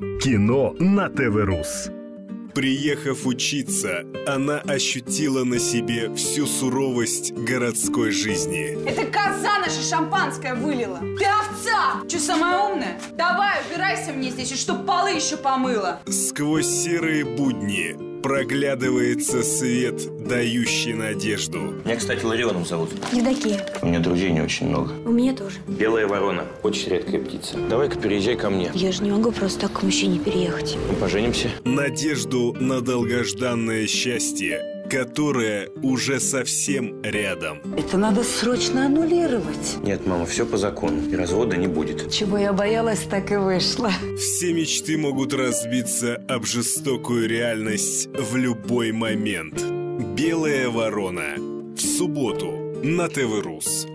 Кино на ТВ-Рус. Приехав учиться, она ощутила на себе всю суровость городской жизни. Это коза наша шампанское вылила. Ты овца! Че, самая умная? Давай, убирайся мне здесь, и чтоб полы еще помыла. Сквозь серые будни проглядывается свет, дающий надежду. Меня, кстати, Ларионом зовут. Евдокия. У меня друзей не очень много. У меня тоже. Белая ворона. Очень редкая птица. Давай-ка переезжай ко мне. Я же не могу просто так к мужчине переехать. Мы поженимся. Надежду на долгожданное счастье, которое уже совсем рядом. Это надо срочно аннулировать. Нет, мама, все по закону. И развода не будет. Чего я боялась, так и вышло. Все мечты могут разбиться об жестокую реальность в любой момент. «Белая ворона» в субботу на ТВ «Рус».